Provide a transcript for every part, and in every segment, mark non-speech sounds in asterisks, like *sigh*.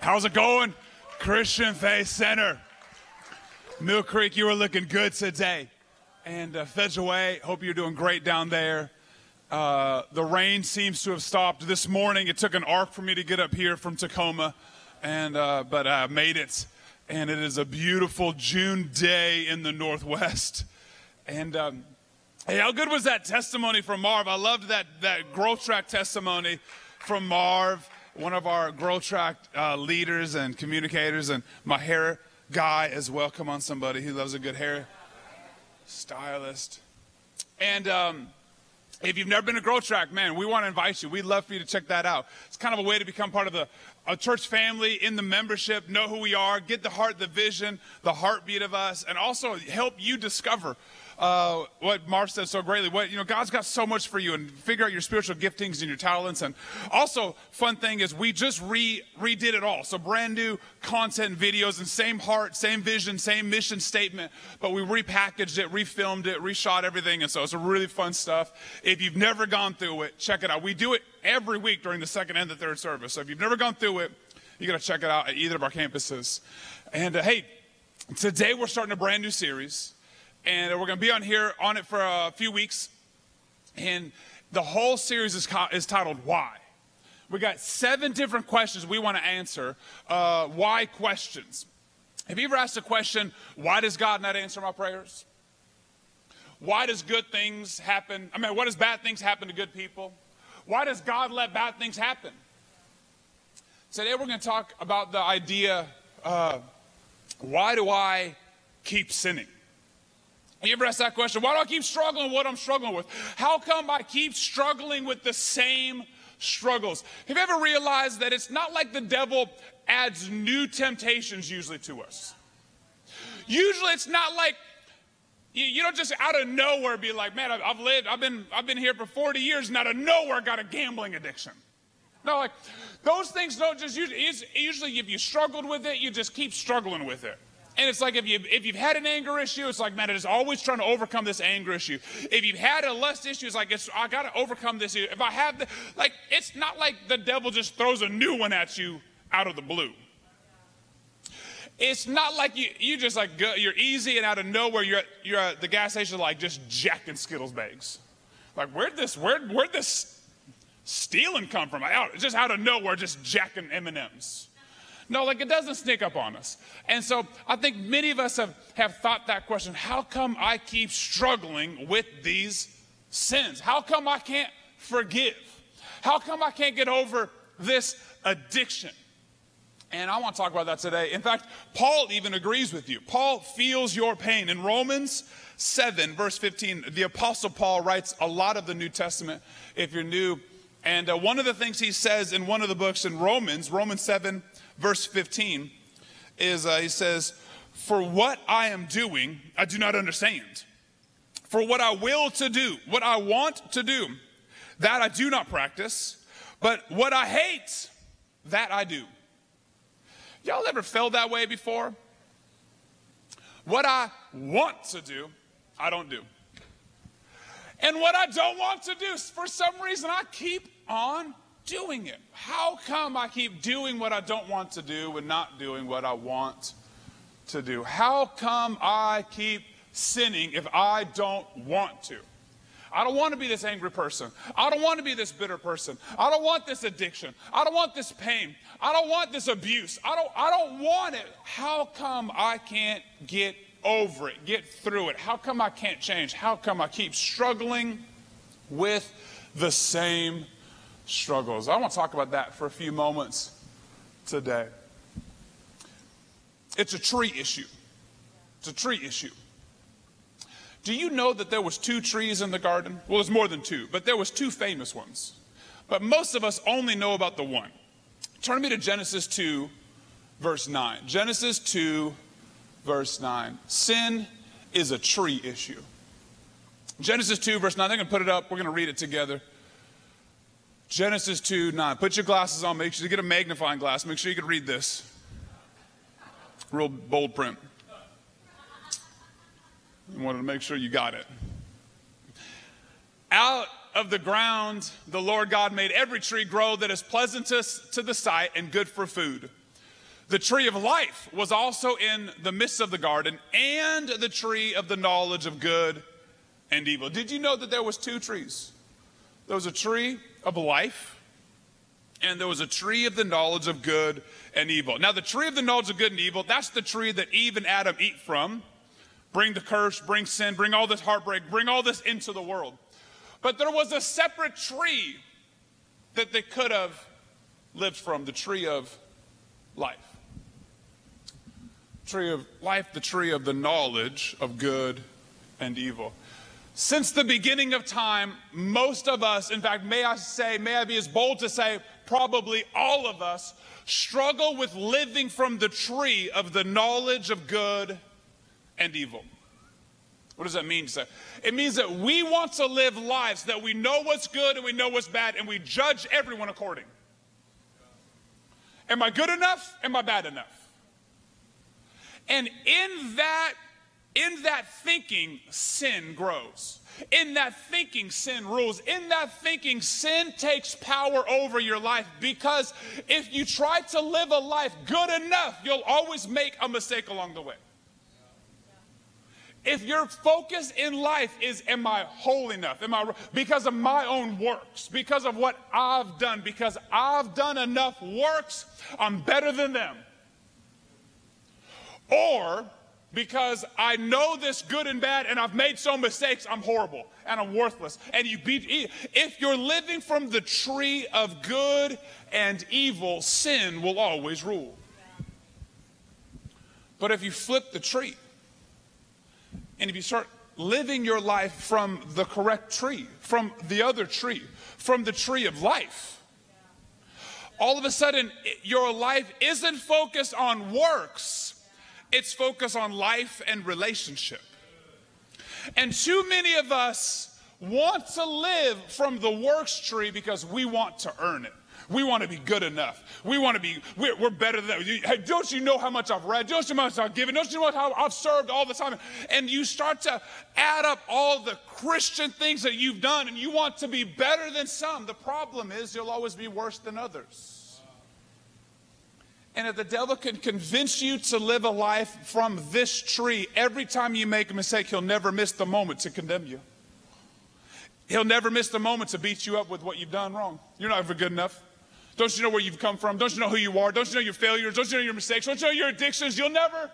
How's it going? Christian Faith Center. Mill Creek, you were looking good today. And uh, Federal Way, hope you're doing great down there. Uh, the rain seems to have stopped this morning. It took an ark for me to get up here from Tacoma, and uh, but I made it. And it is a beautiful June day in the Northwest. And um, hey, how good was that testimony from Marv? I loved that that growth track testimony from Marv one of our Growth Track uh, leaders and communicators, and my hair guy as well. Come on, somebody who loves a good hair stylist. And um, if you've never been to Growth Track, man, we want to invite you. We'd love for you to check that out. It's kind of a way to become part of the a church family in the membership, know who we are, get the heart, the vision, the heartbeat of us, and also help you discover uh, what Marv said so greatly. What you know, God's got so much for you, and figure out your spiritual giftings and your talents. And also, fun thing is we just re redid it all. So brand new content, videos, and same heart, same vision, same mission statement. But we repackaged it, refilmed it, reshot everything, and so it's a really fun stuff. If you've never gone through it, check it out. We do it every week during the second and the third service. So if you've never gone through it, you got to check it out at either of our campuses. And uh, hey, today we're starting a brand new series and we're going to be on here on it for a few weeks. And the whole series is, is titled Why. We got seven different questions we want to answer. Uh, why questions? Have you ever asked a question, why does God not answer my prayers? Why does good things happen? I mean, why does bad things happen to good people? Why does God let bad things happen? Today we're going to talk about the idea uh, why do I keep sinning? You ever ask that question? Why do I keep struggling with what I'm struggling with? How come I keep struggling with the same struggles? Have you ever realized that it's not like the devil adds new temptations usually to us? Usually it's not like you, don't just out of nowhere be like, man, I've lived, I've been, I've been here for 40 years and out of nowhere got a gambling addiction. No, like those things don't just usually, usually if you struggled with it, you just keep struggling with it. And it's like if, you, if you've had an anger issue, it's like, man, it is always trying to overcome this anger issue. If you've had a lust issue, it's like, it's, I got to overcome this issue. If I have, the, like, it's not like the devil just throws a new one at you out of the blue. It's not like you, you just like, go, you're easy and out of nowhere, you're at, you're at the gas station like just jacking Skittles bags. Like, where'd this, where, where'd this stealing come from? Out, just out of nowhere, just jacking M&Ms. No, like it doesn't sneak up on us. And so I think many of us have, have thought that question how come I keep struggling with these sins? How come I can't forgive? How come I can't get over this addiction? And I want to talk about that today. In fact, Paul even agrees with you. Paul feels your pain. In Romans 7, verse 15, the Apostle Paul writes a lot of the New Testament if you're new. And uh, one of the things he says in one of the books in Romans, Romans 7, verse 15, is uh, he says, For what I am doing, I do not understand. For what I will to do, what I want to do, that I do not practice, but what I hate, that I do. Y'all ever felt that way before? What I want to do, I don't do. And what I don't want to do, for some reason, I keep on doing it. How come I keep doing what I don't want to do and not doing what I want to do? How come I keep sinning if I don't want to? I don't want to be this angry person. I don't want to be this bitter person. I don't want this addiction. I don't want this pain. I don't want this abuse. I don't I don't want it. How come I can't get over it, get through it? How come I can't change? How come I keep struggling with the same struggles. I want to talk about that for a few moments today. It's a tree issue. It's a tree issue. Do you know that there was two trees in the garden? Well, there's more than two, but there was two famous ones. But most of us only know about the one. Turn me to Genesis 2, verse 9. Genesis 2, verse 9. Sin is a tree issue. Genesis 2, verse 9. They're going to put it up. We're going to read it together. Genesis 2 9. Put your glasses on. Make sure you get a magnifying glass. Make sure you can read this. Real bold print. I wanted to make sure you got it. Out of the ground, the Lord God made every tree grow that is pleasant to, to the sight and good for food. The tree of life was also in the midst of the garden, and the tree of the knowledge of good and evil. Did you know that there was two trees? There was a tree of life, and there was a tree of the knowledge of good and evil. Now, the tree of the knowledge of good and evil, that's the tree that Eve and Adam eat from. Bring the curse, bring sin, bring all this heartbreak, bring all this into the world. But there was a separate tree that they could have lived from the tree of life tree of life, the tree of the knowledge of good and evil. Since the beginning of time, most of us, in fact, may I say, may I be as bold to say, probably all of us, struggle with living from the tree of the knowledge of good and evil. What does that mean? It means that we want to live lives that we know what's good and we know what's bad, and we judge everyone according. Am I good enough? Am I bad enough? And in that, in that thinking, sin grows. In that thinking, sin rules. In that thinking, sin takes power over your life because if you try to live a life good enough, you'll always make a mistake along the way. If your focus in life is, am I holy enough? Am I, because of my own works, because of what I've done, because I've done enough works, I'm better than them or because I know this good and bad and I've made so mistakes, I'm horrible and I'm worthless. And you be, if you're living from the tree of good and evil, sin will always rule. But if you flip the tree and if you start living your life from the correct tree, from the other tree, from the tree of life, all of a sudden your life isn't focused on works it's focus on life and relationship. And too many of us want to live from the works tree because we want to earn it. We want to be good enough. We want to be, we're, we're better than that. Hey, don't you know how much I've read? Don't you know how much I've given? Don't you know how I've served all the time? And you start to add up all the Christian things that you've done and you want to be better than some. The problem is you'll always be worse than others. And if the devil can convince you to live a life from this tree, every time you make a mistake, he'll never miss the moment to condemn you. He'll never miss the moment to beat you up with what you've done wrong. You're not ever good enough. Don't you know where you've come from? Don't you know who you are? Don't you know your failures? Don't you know your mistakes? Don't you know your addictions? You'll never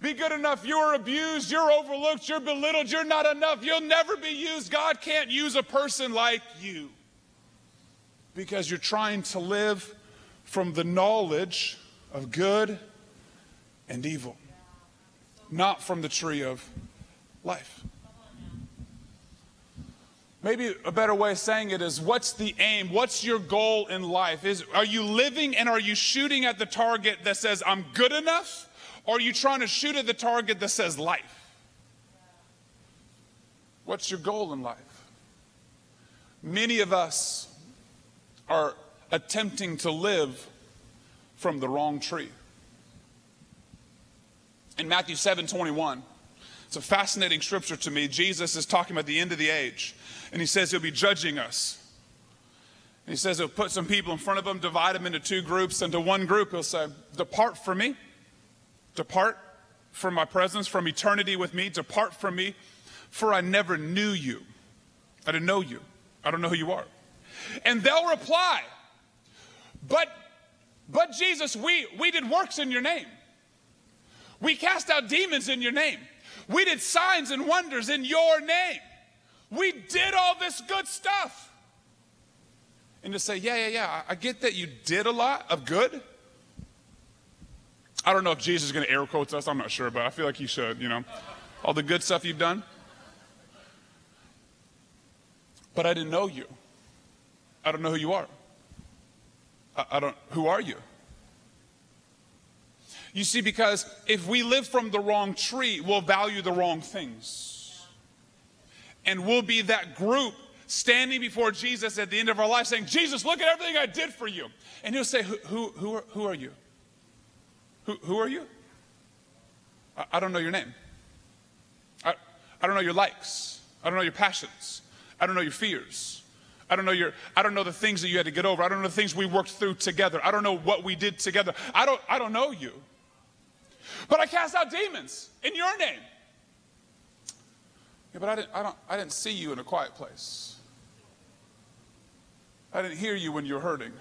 be good enough. You're abused. You're overlooked. You're belittled. You're not enough. You'll never be used. God can't use a person like you because you're trying to live from the knowledge of good and evil, not from the tree of life. Maybe a better way of saying it is what's the aim? What's your goal in life? Is are you living and are you shooting at the target that says I'm good enough or are you trying to shoot at the target that says life? What's your goal in life? Many of us are attempting to live from the wrong tree. In Matthew 7 21, it's a fascinating scripture to me. Jesus is talking about the end of the age, and he says he'll be judging us. And he says he'll put some people in front of him, divide them into two groups, and to one group he'll say, Depart from me, depart from my presence, from eternity with me, depart from me, for I never knew you. I didn't know you. I don't know who you are. And they'll reply, But but Jesus, we, we did works in your name. We cast out demons in your name. We did signs and wonders in your name. We did all this good stuff. And to say, yeah, yeah, yeah, I get that you did a lot of good. I don't know if Jesus is going to air quotes us. I'm not sure, but I feel like he should, you know. All the good stuff you've done. But I didn't know you. I don't know who you are. I, I don't, who are you? You see, because if we live from the wrong tree, we'll value the wrong things. And we'll be that group standing before Jesus at the end of our life saying, Jesus, look at everything I did for you. And he'll say, Who, who, who, are, who are you? Who, who are you? I, I don't know your name. I, I don't know your likes. I don't know your passions. I don't know your fears. I don't know your I don't know the things that you had to get over. I don't know the things we worked through together. I don't know what we did together. I don't I don't know you. But I cast out demons in your name. Yeah, but I didn't I don't I didn't see you in a quiet place. I didn't hear you when you were hurting.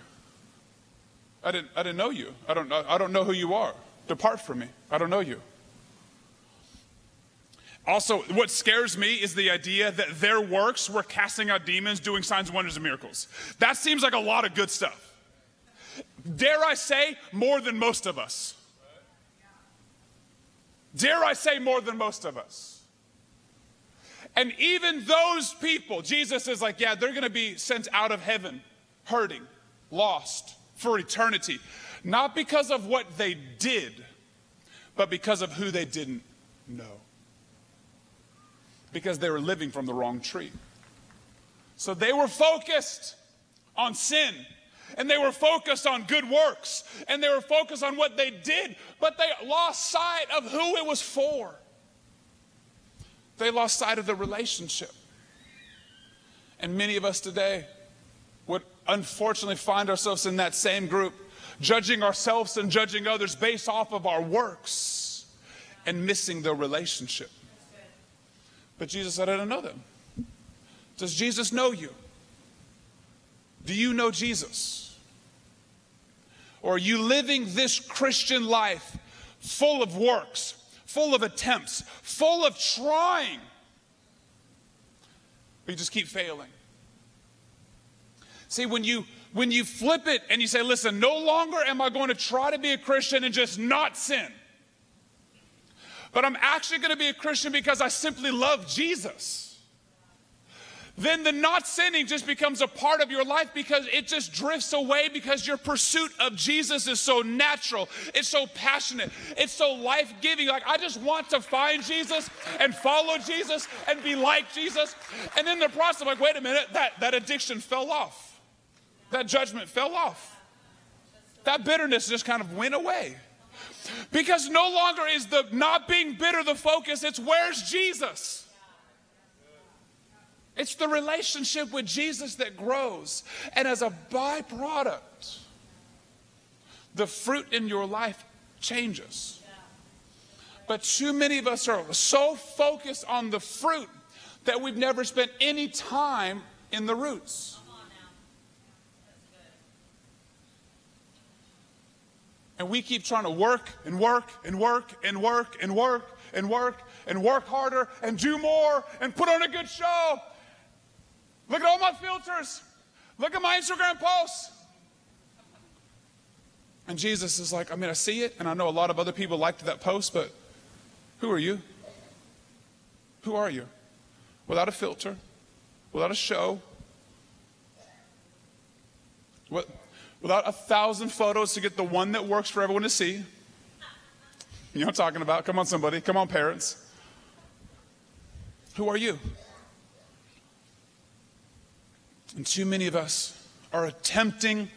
I didn't I didn't know you. I don't I don't know who you are. Depart from me. I don't know you. Also, what scares me is the idea that their works were casting out demons, doing signs, wonders, and miracles. That seems like a lot of good stuff. Dare I say, more than most of us. Dare I say, more than most of us. And even those people, Jesus is like, yeah, they're going to be sent out of heaven, hurting, lost for eternity. Not because of what they did, but because of who they didn't know because they were living from the wrong tree. So they were focused on sin and they were focused on good works and they were focused on what they did, but they lost sight of who it was for. They lost sight of the relationship. And many of us today would unfortunately find ourselves in that same group, judging ourselves and judging others based off of our works and missing the relationship. But Jesus said, I don't know them. Does Jesus know you? Do you know Jesus? Or are you living this Christian life full of works, full of attempts, full of trying? But you just keep failing. See, when you when you flip it and you say, listen, no longer am I going to try to be a Christian and just not sin but I'm actually going to be a Christian because I simply love Jesus. Then the not sinning just becomes a part of your life because it just drifts away because your pursuit of Jesus is so natural. It's so passionate. It's so life giving. Like, I just want to find Jesus and follow Jesus and be like Jesus. And in the process, I'm like, wait a minute, that, that addiction fell off. That judgment fell off. That bitterness just kind of went away. Because no longer is the not being bitter the focus, it's where's Jesus? It's the relationship with Jesus that grows. And as a byproduct, the fruit in your life changes. But too many of us are so focused on the fruit that we've never spent any time in the roots. And we keep trying to work and work and work and work and work and work and work harder and do more and put on a good show. Look at all my filters. Look at my Instagram posts. And Jesus is like, I mean, I see it, and I know a lot of other people liked that post, but who are you? Who are you? Without a filter, without a show. What, without a thousand photos to get the one that works for everyone to see. You know what I'm talking about? Come on, somebody. Come on, parents. Who are you? And too many of us are attempting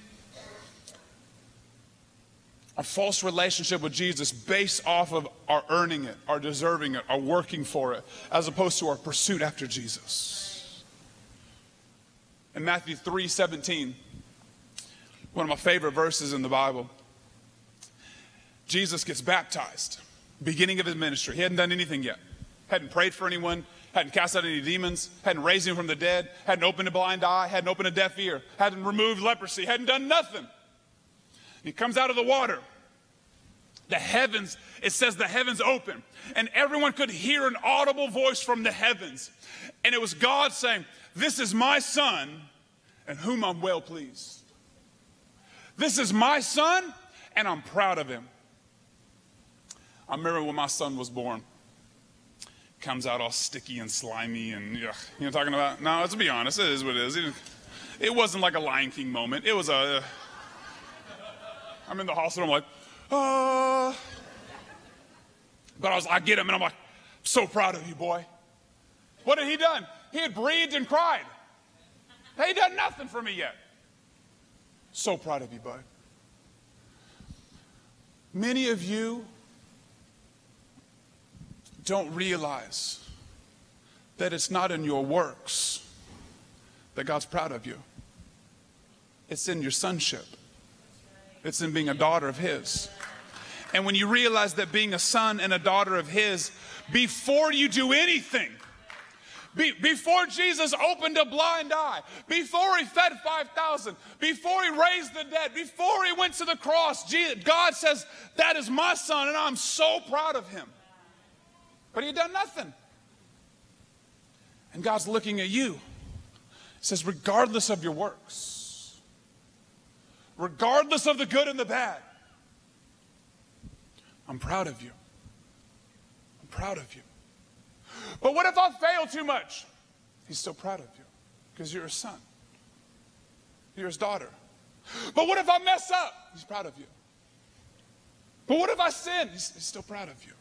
a false relationship with Jesus based off of our earning it, our deserving it, our working for it, as opposed to our pursuit after Jesus. In Matthew 3 17, one of my favorite verses in the Bible. Jesus gets baptized, beginning of his ministry. He hadn't done anything yet, hadn't prayed for anyone, hadn't cast out any demons, hadn't raised him from the dead, hadn't opened a blind eye, hadn't opened a deaf ear, hadn't removed leprosy, hadn't done nothing. He comes out of the water. The heavens, it says the heavens open, and everyone could hear an audible voice from the heavens. And it was God saying, This is my son, and whom I'm well pleased. This is my son, and I'm proud of him. I remember when my son was born. Comes out all sticky and slimy and ugh, you know talking about? No, let's be honest, it is what it is. It, wasn't like a Lion King moment. It was a. I'm in the hospital, I'm like, uh. But I was, I get him, and I'm like, so proud of you, boy. What had he done? He had breathed and cried. He done nothing for me yet. So proud of you, bud. Many of you don't realize that it's not in your works that God's proud of you. It's in your sonship, it's in being a daughter of His. And when you realize that being a son and a daughter of His, before you do anything, be, before Jesus opened a blind eye, before he fed 5,000, before he raised the dead, before he went to the cross, Jesus, God says, That is my son, and I'm so proud of him. But he had done nothing. And God's looking at you. He says, Regardless of your works, regardless of the good and the bad, I'm proud of you. I'm proud of you. But what if I fail too much? He's still proud of you because you're his son. You're his daughter. But what if I mess up? He's proud of you. But what if I sin? He's, he's still proud of you.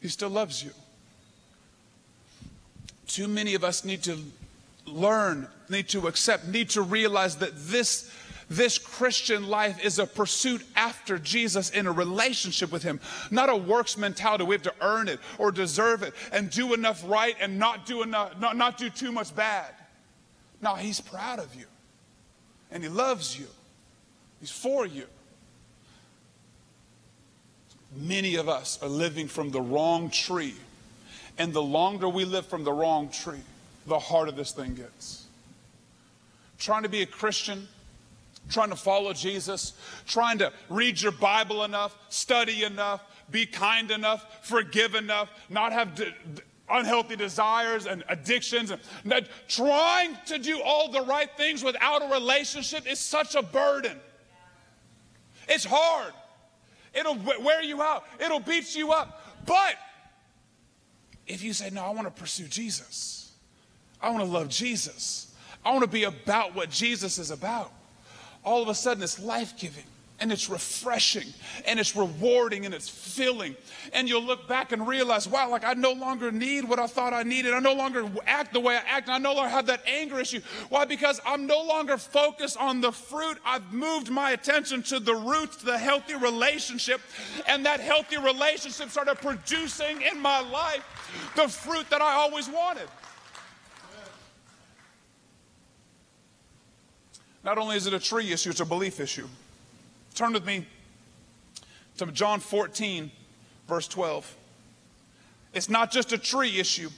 He still loves you. Too many of us need to learn, need to accept, need to realize that this this Christian life is a pursuit after Jesus in a relationship with Him, not a works mentality. We have to earn it or deserve it and do enough right and not do enough, not, not do too much bad. No, He's proud of you and He loves you. He's for you. Many of us are living from the wrong tree. And the longer we live from the wrong tree, the harder this thing gets. Trying to be a Christian trying to follow Jesus, trying to read your Bible enough, study enough, be kind enough, forgive enough, not have de- unhealthy desires and addictions, and trying to do all the right things without a relationship is such a burden. It's hard. It'll wear you out. It'll beat you up. But if you say, No, I want to pursue Jesus, I want to love Jesus, I want to be about what Jesus is about all of a sudden it's life giving and it's refreshing and it's rewarding and it's filling. And you'll look back and realize, wow, like I no longer need what I thought I needed. I no longer act the way I act. I no longer have that anger issue. Why? Because I'm no longer focused on the fruit. I've moved my attention to the roots, the healthy relationship. And that healthy relationship started producing in my life the fruit that I always wanted. Not only is it a tree issue, it's a belief issue. Turn with me to John 14, verse 12. It's not just a tree issue,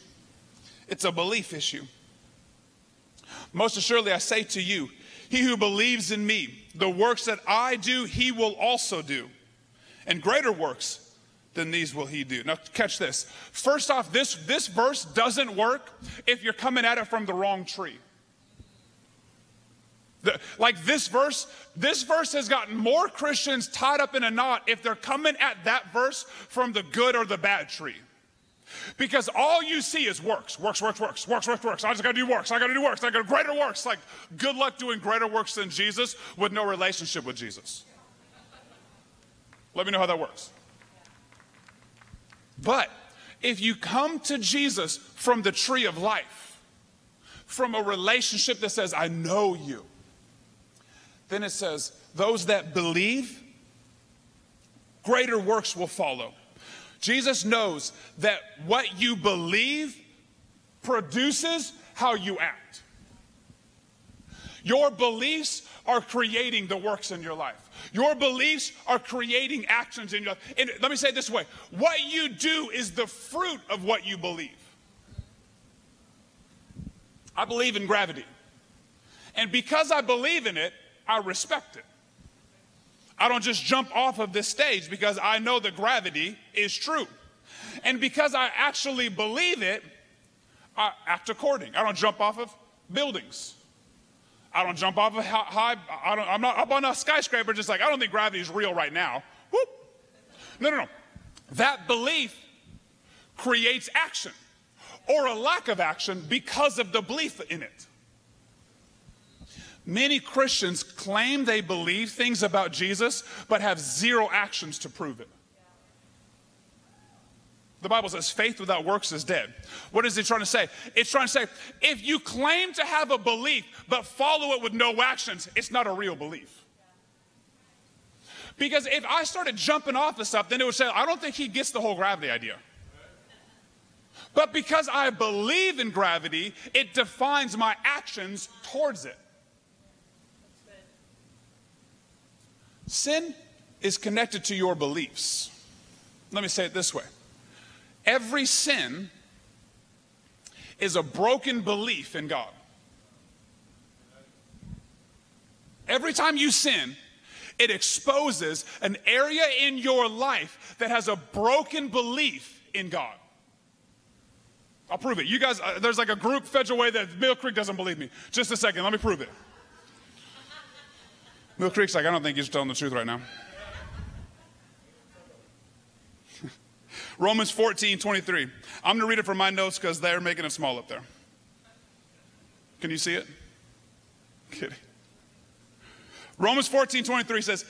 it's a belief issue. Most assuredly, I say to you, he who believes in me, the works that I do, he will also do. And greater works than these will he do. Now, catch this. First off, this, this verse doesn't work if you're coming at it from the wrong tree. The, like this verse, this verse has gotten more Christians tied up in a knot if they're coming at that verse from the good or the bad tree. Because all you see is works, works, works, works, works, works, works. I just gotta do works, I gotta do works, I gotta do greater works. Like, good luck doing greater works than Jesus with no relationship with Jesus. Let me know how that works. But if you come to Jesus from the tree of life, from a relationship that says, I know you, then it says, Those that believe, greater works will follow. Jesus knows that what you believe produces how you act. Your beliefs are creating the works in your life. Your beliefs are creating actions in your life. And let me say it this way what you do is the fruit of what you believe. I believe in gravity. And because I believe in it, I respect it. I don't just jump off of this stage because I know the gravity is true. And because I actually believe it, I act according. I don't jump off of buildings. I don't jump off of high, I don't, I'm not up on a skyscraper just like, I don't think gravity is real right now. Whoop. No, no, no. That belief creates action or a lack of action because of the belief in it. Many Christians claim they believe things about Jesus, but have zero actions to prove it. The Bible says faith without works is dead. What is it trying to say? It's trying to say if you claim to have a belief but follow it with no actions, it's not a real belief. Because if I started jumping off of then it would say, I don't think he gets the whole gravity idea. But because I believe in gravity, it defines my actions towards it. Sin is connected to your beliefs. Let me say it this way every sin is a broken belief in God. Every time you sin, it exposes an area in your life that has a broken belief in God. I'll prove it. You guys, uh, there's like a group, Federal Way, that Mill Creek doesn't believe me. Just a second, let me prove it. Mill Creek's like, I don't think he's telling the truth right now. *laughs* Romans 14, 23. I'm going to read it from my notes because they're making it small up there. Can you see it? *laughs* Kidding. Romans 14, 23 says,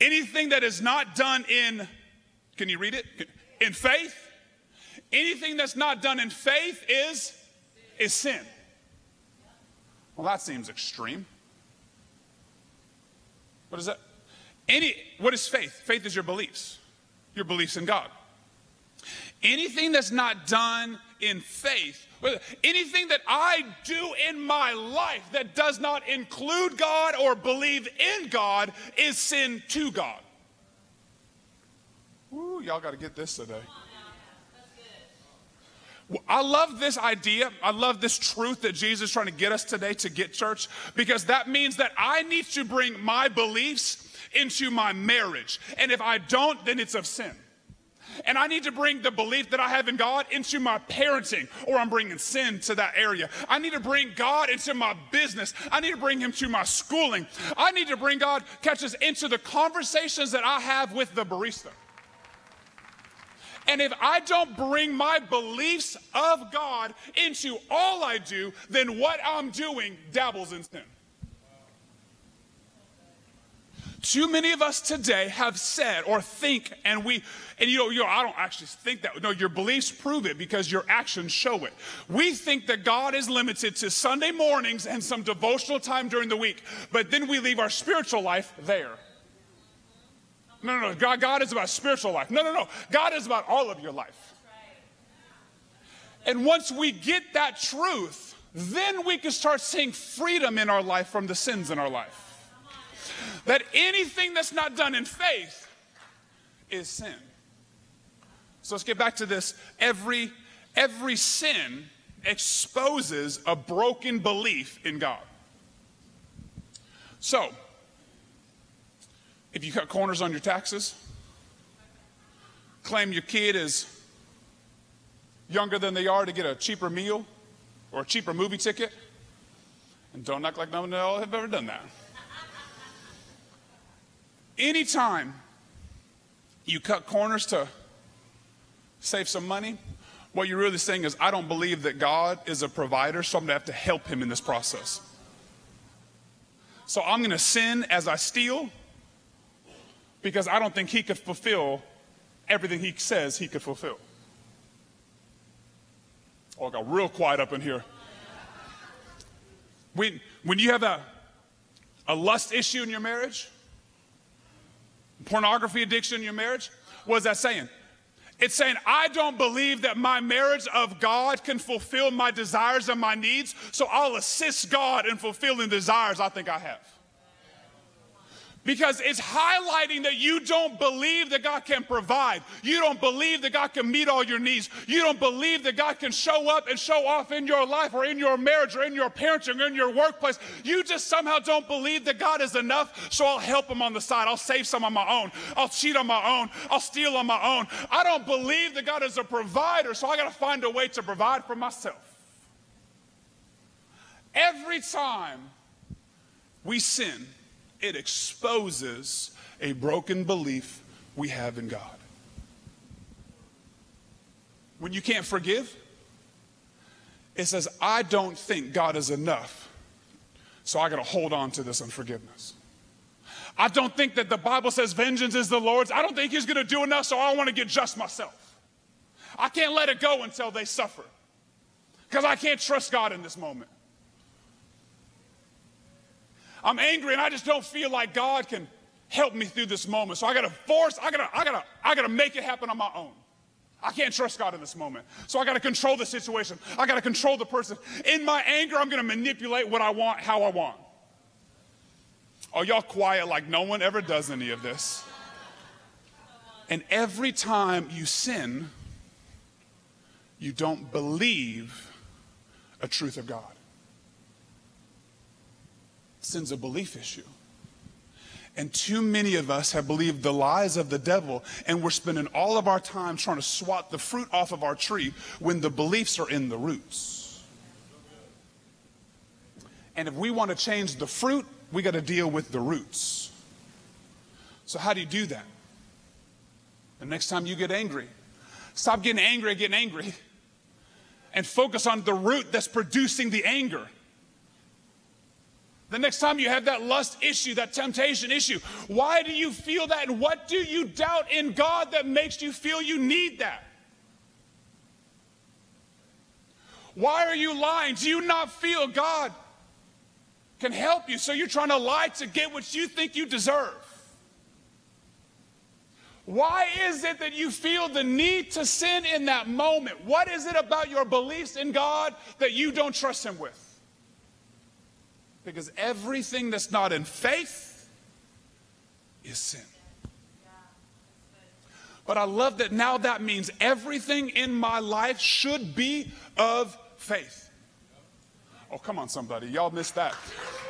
anything that is not done in, can you read it? In faith? Anything that's not done in faith is, is sin. Well, that seems extreme. What is that? Any, what is faith? Faith is your beliefs, your beliefs in God. Anything that's not done in faith, anything that I do in my life that does not include God or believe in God is sin to God. Ooh, y'all got to get this today. I love this idea. I love this truth that Jesus is trying to get us today to get church because that means that I need to bring my beliefs into my marriage. And if I don't, then it's of sin. And I need to bring the belief that I have in God into my parenting, or I'm bringing sin to that area. I need to bring God into my business. I need to bring Him to my schooling. I need to bring God, catches into the conversations that I have with the barista. And if I don't bring my beliefs of God into all I do, then what I'm doing dabbles in sin. Too many of us today have said or think, and we, and you know, you know, I don't actually think that. No, your beliefs prove it because your actions show it. We think that God is limited to Sunday mornings and some devotional time during the week, but then we leave our spiritual life there. No, no, no. God, God is about spiritual life. No, no, no. God is about all of your life. And once we get that truth, then we can start seeing freedom in our life from the sins in our life. That anything that's not done in faith is sin. So let's get back to this. Every, every sin exposes a broken belief in God. So, if you cut corners on your taxes, claim your kid is younger than they are to get a cheaper meal or a cheaper movie ticket, and don't act like no one else have ever done that. Anytime you cut corners to save some money, what you're really saying is, I don't believe that God is a provider, so I'm gonna have to help him in this process. So I'm gonna sin as I steal because I don't think he could fulfill everything he says he could fulfill. Oh, I got real quiet up in here. When, when you have a, a lust issue in your marriage, pornography addiction in your marriage, what is that saying? It's saying, I don't believe that my marriage of God can fulfill my desires and my needs, so I'll assist God in fulfilling the desires I think I have because it's highlighting that you don't believe that God can provide. You don't believe that God can meet all your needs. You don't believe that God can show up and show off in your life or in your marriage or in your parenting or in your workplace. You just somehow don't believe that God is enough, so I'll help him on the side. I'll save some on my own. I'll cheat on my own. I'll steal on my own. I don't believe that God is a provider, so I got to find a way to provide for myself. Every time we sin, it exposes a broken belief we have in God. When you can't forgive, it says, I don't think God is enough, so I got to hold on to this unforgiveness. I don't think that the Bible says vengeance is the Lord's. I don't think He's going to do enough, so I want to get just myself. I can't let it go until they suffer because I can't trust God in this moment. I'm angry and I just don't feel like God can help me through this moment. So I gotta force, I gotta, I gotta, I gotta make it happen on my own. I can't trust God in this moment. So I got to control the situation. I got to control the person. In my anger, I'm going to manipulate what I want, how I want. Are y'all quiet like no one ever does any of this. And every time you sin, you don't believe a truth of God. Sin's a belief issue. And too many of us have believed the lies of the devil, and we're spending all of our time trying to swat the fruit off of our tree when the beliefs are in the roots. And if we want to change the fruit, we got to deal with the roots. So, how do you do that? The next time you get angry, stop getting angry getting angry and focus on the root that's producing the anger. The next time you have that lust issue, that temptation issue, why do you feel that? And what do you doubt in God that makes you feel you need that? Why are you lying? Do you not feel God can help you? So you're trying to lie to get what you think you deserve. Why is it that you feel the need to sin in that moment? What is it about your beliefs in God that you don't trust Him with? Because everything that's not in faith is sin. But I love that now that means everything in my life should be of faith. Oh, come on, somebody. Y'all missed that.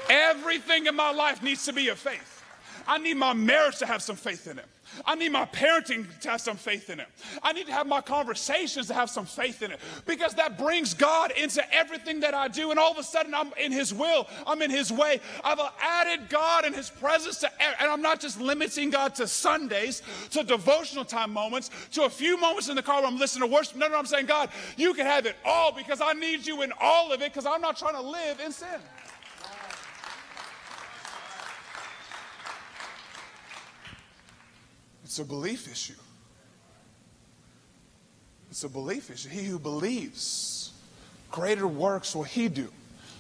Everything in my life needs to be of faith. I need my marriage to have some faith in it. I need my parenting to have some faith in it. I need to have my conversations to have some faith in it because that brings God into everything that I do. And all of a sudden, I'm in His will, I'm in His way. I've added God and His presence to, and I'm not just limiting God to Sundays, to devotional time moments, to a few moments in the car where I'm listening to worship. No, no, I'm saying, God, you can have it all because I need you in all of it because I'm not trying to live in sin. It's a belief issue. It's a belief issue. He who believes, greater works will he do.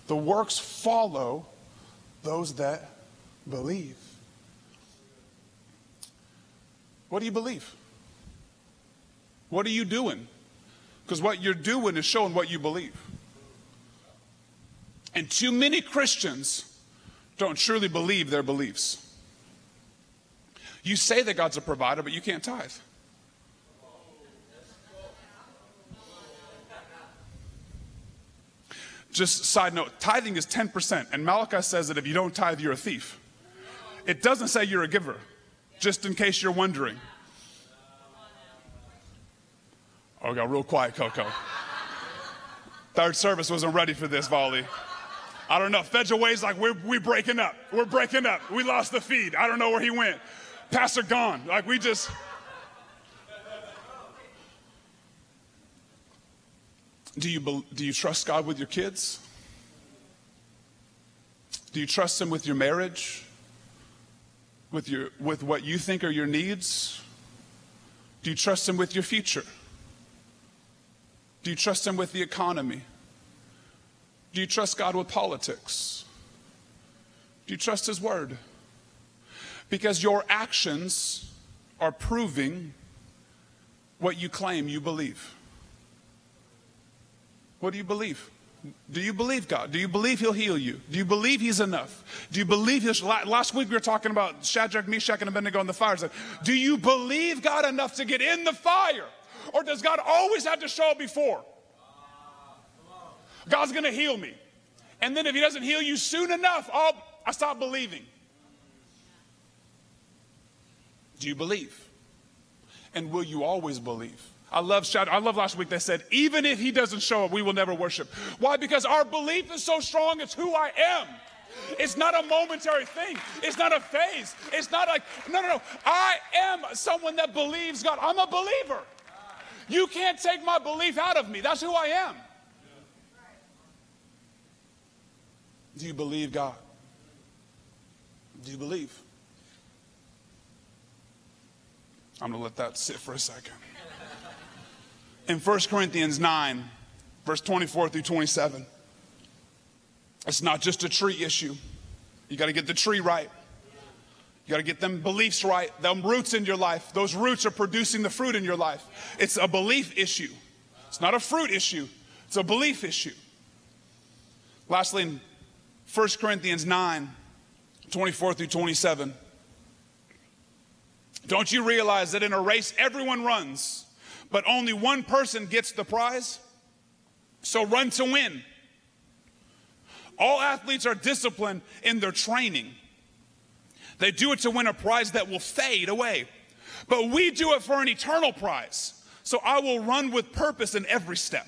The works follow those that believe. What do you believe? What are you doing? Because what you're doing is showing what you believe. And too many Christians don't truly believe their beliefs. You say that God's a provider, but you can't tithe. Just side note, tithing is 10%, and Malachi says that if you don't tithe, you're a thief. It doesn't say you're a giver, just in case you're wondering. Oh, got real quiet, Coco. Third service wasn't ready for this, volley. I don't know. Federal Way's like, we're, we're breaking up. We're breaking up. We lost the feed. I don't know where he went. Pastor gone. Like we just. Do you, do you trust God with your kids? Do you trust Him with your marriage? With, your, with what you think are your needs? Do you trust Him with your future? Do you trust Him with the economy? Do you trust God with politics? Do you trust His Word? Because your actions are proving what you claim you believe. What do you believe? Do you believe God? Do you believe He'll heal you? Do you believe He's enough? Do you believe He's. Last week we were talking about Shadrach, Meshach, and Abednego in the fire. Said, Do you believe God enough to get in the fire? Or does God always have to show up before? God's going to heal me. And then if He doesn't heal you soon enough, oh, I stop believing. Do you believe? And will you always believe? I love shout. I love last week they said, even if he doesn't show up, we will never worship. Why? Because our belief is so strong, it's who I am. It's not a momentary thing. It's not a phase. It's not like, no, no, no. I am someone that believes God. I'm a believer. You can't take my belief out of me. That's who I am. Do you believe God? Do you believe? I'm going to let that sit for a second. In 1 Corinthians 9, verse 24 through 27, it's not just a tree issue. You got to get the tree right. You got to get them beliefs right, them roots in your life. Those roots are producing the fruit in your life. It's a belief issue. It's not a fruit issue, it's a belief issue. Lastly, in 1 Corinthians 9 24 through 27. Don't you realize that in a race everyone runs, but only one person gets the prize? So run to win. All athletes are disciplined in their training. They do it to win a prize that will fade away. But we do it for an eternal prize. So I will run with purpose in every step.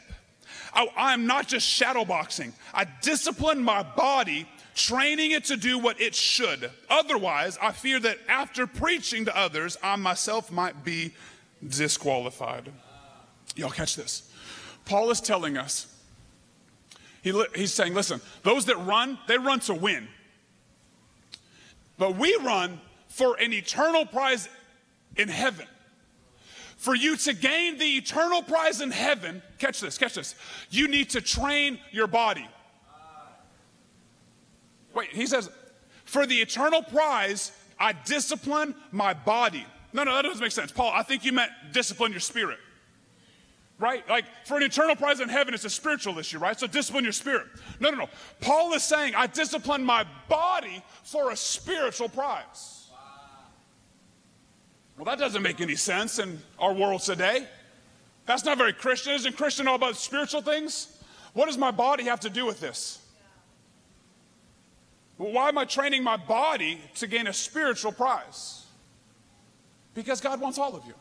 I, am not just shadowboxing. I discipline my body, training it to do what it should. Otherwise, I fear that after preaching to others, I myself might be disqualified. Y'all catch this. Paul is telling us, he, he's saying, listen, those that run, they run to win. But we run for an eternal prize in heaven. For you to gain the eternal prize in heaven, catch this, catch this, you need to train your body. Wait, he says, for the eternal prize, I discipline my body. No, no, that doesn't make sense. Paul, I think you meant discipline your spirit. Right? Like for an eternal prize in heaven, it's a spiritual issue, right? So discipline your spirit. No, no, no. Paul is saying, I discipline my body for a spiritual prize. Well, that doesn't make any sense in our world today. That's not very Christian. Isn't Christian all about spiritual things? What does my body have to do with this? Well, why am I training my body to gain a spiritual prize? Because God wants all of you.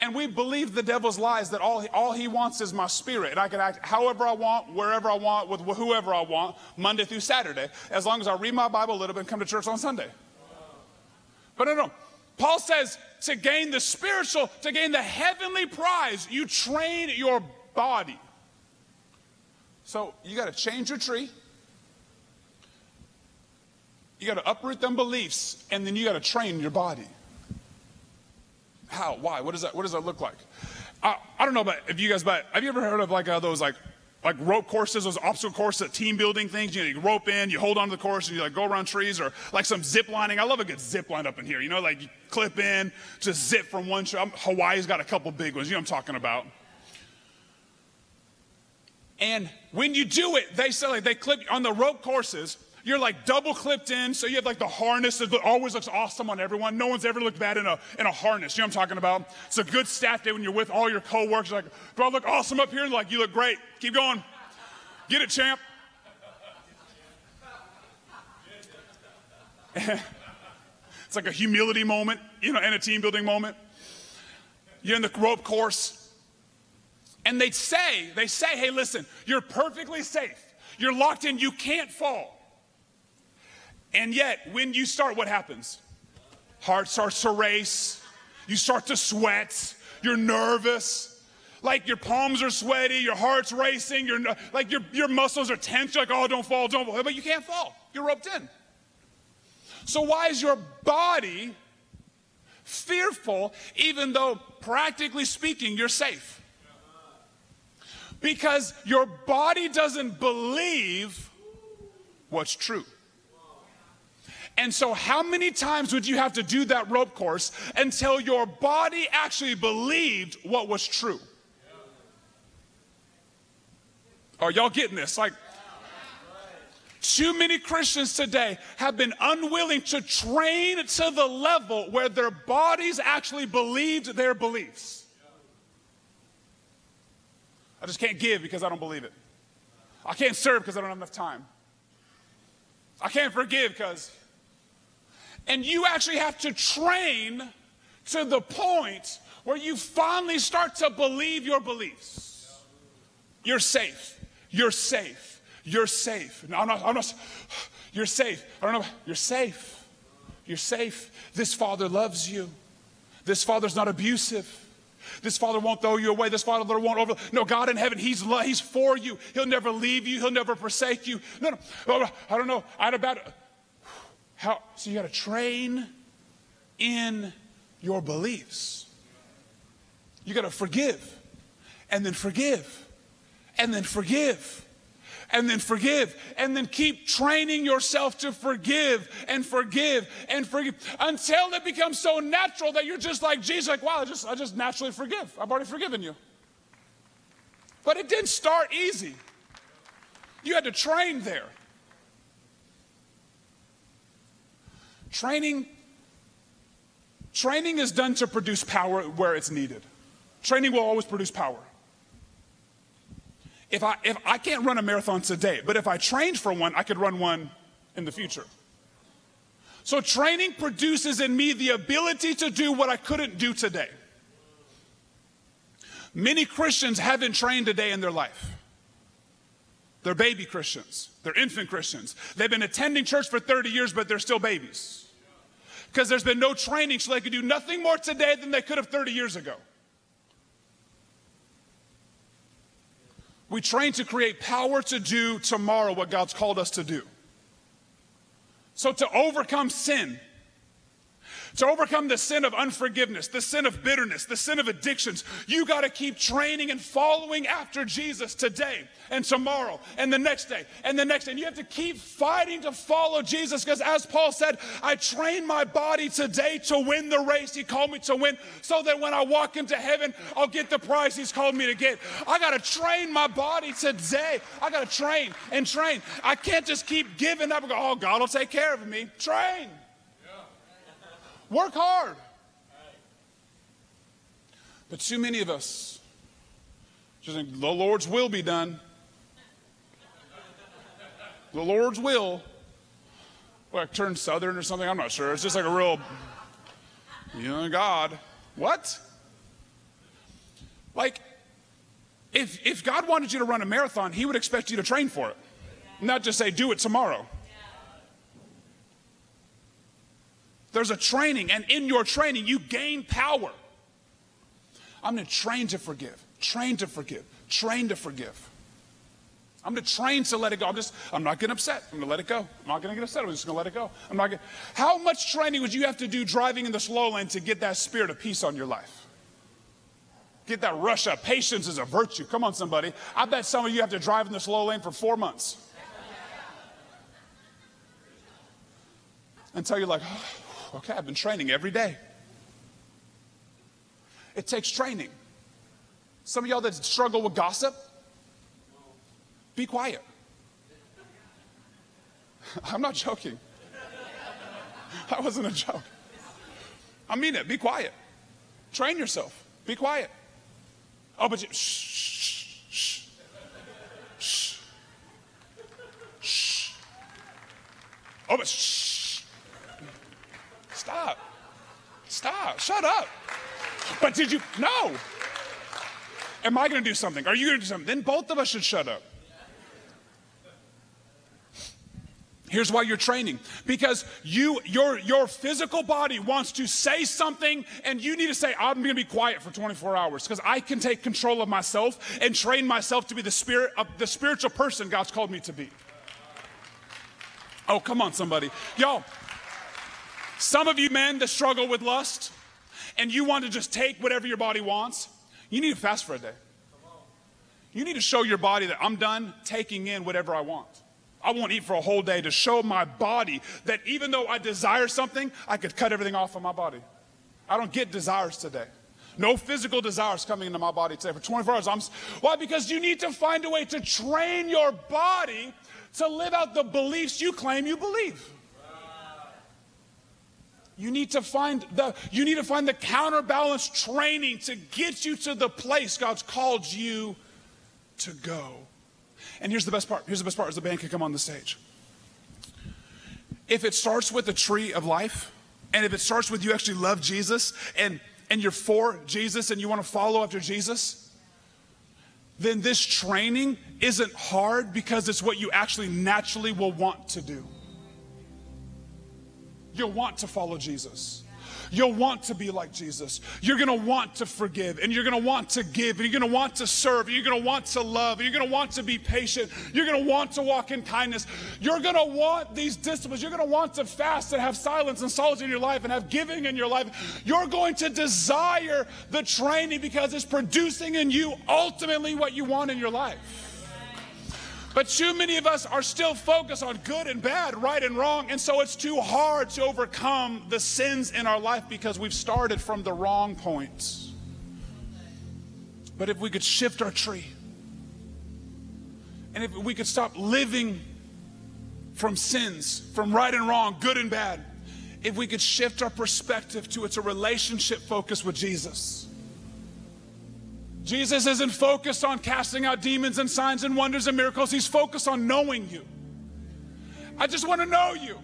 And we believe the devil's lies that all he, all he wants is my spirit. And I can act however I want, wherever I want, with whoever I want, Monday through Saturday, as long as I read my Bible a little bit and come to church on Sunday. But no, no. Paul says to gain the spiritual, to gain the heavenly prize, you train your body. So you got to change your tree. You got to uproot them beliefs, and then you got to train your body. How? Why? What does that? What does that look like? I, I don't know but if you guys, but have you ever heard of like uh, those like like rope courses, those obstacle courses, team building things. You know, you rope in, you hold on to the course, and you like go around trees, or like some zip lining. I love a good zip line up in here. You know, like you clip in, just zip from one tree. Hawaii's got a couple big ones. You know what I'm talking about. And when you do it, they say like they clip on the rope courses you're like double clipped in, so you have like the harness that always looks awesome on everyone. No one's ever looked bad in a, in a harness. You know what I'm talking about? It's a good staff day when you're with all your coworkers. Like, do I look awesome up here? And like, you look great. Keep going. Get it, champ. *laughs* it's like a humility moment, you know, and a team building moment. You're in the rope course. And they say, they say, hey, listen, you're perfectly safe. You're locked in, you can't fall. And yet, when you start, what happens? Heart starts to race. You start to sweat. You're nervous. Like your palms are sweaty, your heart's racing, you're like your, your muscles are tense. You're like, oh, don't fall, don't fall. But you can't fall. You're roped in. So why is your body fearful even though practically speaking you're safe? Because your body doesn't believe what's true. And so, how many times would you have to do that rope course until your body actually believed what was true? Are y'all getting this? Like, too many Christians today have been unwilling to train to the level where their bodies actually believed their beliefs. I just can't give because I don't believe it. I can't serve because I don't have enough time. I can't forgive because and you actually have to train to the point where you finally start to believe your beliefs. You're safe. You're safe. You're safe. No, I'm not, I'm not, you're safe. I don't know. You're safe. You're safe. This father loves you. This father's not abusive. This father won't throw you away. This father won't over. No, God in heaven, He's He's for you. He'll never leave you. He'll never forsake you. No, no. I don't know. I had about how, so you got to train in your beliefs. You got to forgive and then forgive and then forgive and then forgive and then keep training yourself to forgive and forgive and forgive until it becomes so natural that you're just like Jesus like wow I just I just naturally forgive. I've already forgiven you. But it didn't start easy. You had to train there training training is done to produce power where it's needed training will always produce power if I, if I can't run a marathon today, but if I trained for one, I could run one in the future. So training produces in me the ability to do what I couldn't do today. Many Christians haven't trained a day in their life. They're baby Christians, they're infant Christians. They've been attending church for 30 years, but they're still babies. Because there's been no training, so they could do nothing more today than they could have 30 years ago. We train to create power to do tomorrow what God's called us to do. So, to overcome sin, to overcome the sin of unforgiveness, the sin of bitterness, the sin of addictions, you got to keep training and following after Jesus today and tomorrow and the next day and the next day. And you have to keep fighting to follow Jesus because, as Paul said, I train my body today to win the race He called me to win so that when I walk into heaven, I'll get the prize He's called me to get. I got to train my body today. I got to train and train. I can't just keep giving up and go, oh, God will take care of me. Train. Work hard. But too many of us just think the Lord's will be done. The Lord's will. Like turn southern or something. I'm not sure. It's just like a real, you know, God. What? Like, if, if God wanted you to run a marathon, He would expect you to train for it, not just say, do it tomorrow. There's a training, and in your training, you gain power. I'm going to train to forgive, train to forgive, train to forgive. I'm going to train to let it go. I'm just, I'm not getting upset. I'm going to let it go. I'm not going to get upset. I'm just going to let it go. I'm not gonna. How much training would you have to do driving in the slow lane to get that spirit of peace on your life? Get that rush up. Patience is a virtue. Come on, somebody. I bet some of you have to drive in the slow lane for four months. Until you're like, oh, Okay, I've been training every day. It takes training. Some of y'all that struggle with gossip, be quiet. *laughs* I'm not joking. *laughs* That wasn't a joke. I mean it. Be quiet. Train yourself. Be quiet. Oh, but you, shh, shh, shh, shh. Oh, but shh. Stop. Stop. Shut up. But did you? No. Am I going to do something? Are you going to do something? Then both of us should shut up. Here's why you're training. Because you, your, your physical body wants to say something, and you need to say, I'm gonna be quiet for 24 hours, because I can take control of myself and train myself to be the spirit of the spiritual person God's called me to be. Oh, come on, somebody. Y'all, some of you men that struggle with lust and you want to just take whatever your body wants, you need to fast for a day. You need to show your body that I'm done taking in whatever I want. I won't eat for a whole day to show my body that even though I desire something, I could cut everything off of my body. I don't get desires today. No physical desires coming into my body today for 24 hours. I'm, why? Because you need to find a way to train your body to live out the beliefs you claim you believe. You need to find the you need to find the counterbalance training to get you to the place God's called you to go. And here's the best part. Here's the best part as the band can come on the stage. If it starts with the tree of life, and if it starts with you actually love Jesus and and you're for Jesus and you want to follow after Jesus, then this training isn't hard because it's what you actually naturally will want to do. You'll want to follow Jesus. You'll want to be like Jesus. You're going to want to forgive and you're going to want to give and you're going to want to serve and you're going to want to love and you're going to want to be patient. You're going to want to walk in kindness. You're going to want these disciplines. You're going to want to fast and have silence and solitude in your life and have giving in your life. You're going to desire the training because it's producing in you ultimately what you want in your life. But too many of us are still focused on good and bad, right and wrong. And so it's too hard to overcome the sins in our life because we've started from the wrong points. But if we could shift our tree, and if we could stop living from sins, from right and wrong, good and bad, if we could shift our perspective to it's a relationship focus with Jesus Jesus isn't focused on casting out demons and signs and wonders and miracles. He's focused on knowing you. I just want to know you.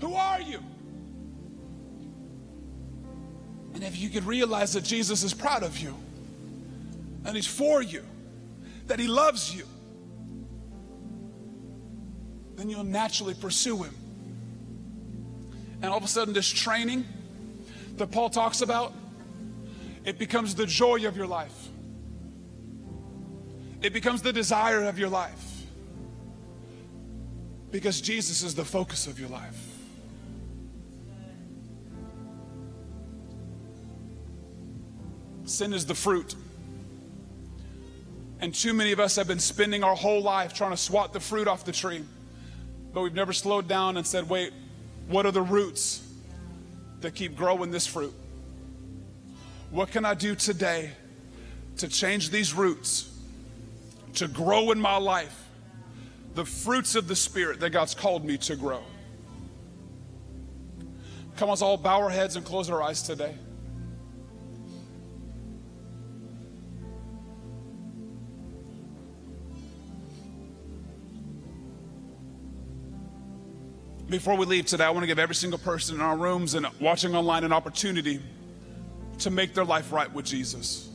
Who are you? And if you could realize that Jesus is proud of you and He's for you, that He loves you, then you'll naturally pursue Him. And all of a sudden, this training that Paul talks about it becomes the joy of your life. It becomes the desire of your life. Because Jesus is the focus of your life. Sin is the fruit. And too many of us have been spending our whole life trying to swat the fruit off the tree. But we've never slowed down and said, wait, what are the roots that keep growing this fruit? What can I do today to change these roots, to grow in my life the fruits of the Spirit that God's called me to grow? Come on, let's all bow our heads and close our eyes today. Before we leave today, I want to give every single person in our rooms and watching online an opportunity to make their life right with Jesus.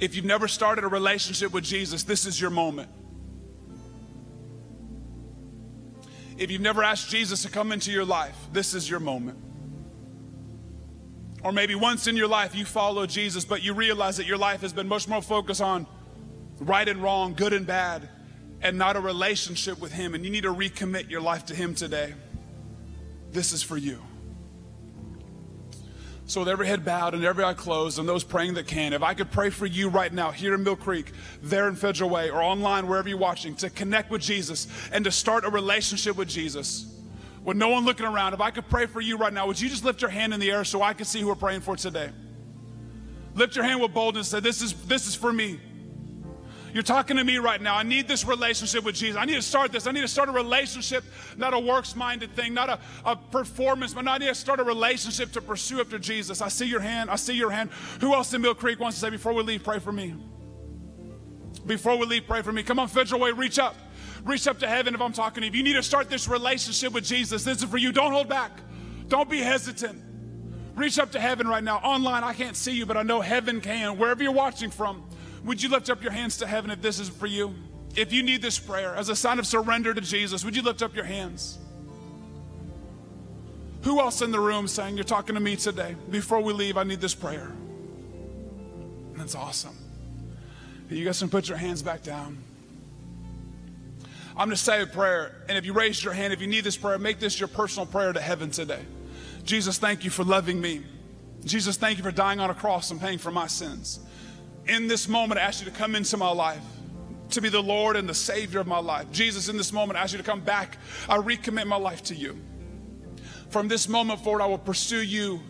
If you've never started a relationship with Jesus, this is your moment. If you've never asked Jesus to come into your life, this is your moment. Or maybe once in your life you follow Jesus, but you realize that your life has been much more focused on right and wrong, good and bad, and not a relationship with Him, and you need to recommit your life to Him today. This is for you. So, with every head bowed and every eye closed, and those praying that can, if I could pray for you right now here in Mill Creek, there in Federal Way, or online, wherever you're watching, to connect with Jesus and to start a relationship with Jesus with no one looking around, if I could pray for you right now, would you just lift your hand in the air so I can see who we're praying for today? Lift your hand with boldness and say, This is, this is for me. You're talking to me right now. I need this relationship with Jesus. I need to start this. I need to start a relationship, not a works minded thing, not a, a performance, but I need to start a relationship to pursue after Jesus. I see your hand. I see your hand. Who else in Mill Creek wants to say, before we leave, pray for me? Before we leave, pray for me. Come on, Federal Way, reach up. Reach up to heaven if I'm talking to you. If you need to start this relationship with Jesus, this is for you. Don't hold back. Don't be hesitant. Reach up to heaven right now. Online, I can't see you, but I know heaven can. Wherever you're watching from, would you lift up your hands to heaven if this is for you? If you need this prayer as a sign of surrender to Jesus, would you lift up your hands? Who else in the room saying, You're talking to me today? Before we leave, I need this prayer. That's awesome. You guys can put your hands back down. I'm going to say a prayer. And if you raised your hand, if you need this prayer, make this your personal prayer to heaven today. Jesus, thank you for loving me. Jesus, thank you for dying on a cross and paying for my sins in this moment, I ask you to come into my life to be the Lord and the Savior of my life. Jesus, in this moment, I ask you to come back. I recommit my life to you. From this moment forward, I will pursue you,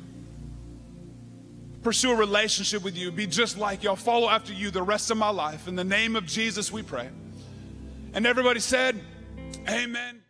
pursue a relationship with you, be just like you. I'll follow after you the rest of my life. In the name of Jesus, we pray. And everybody said, Amen.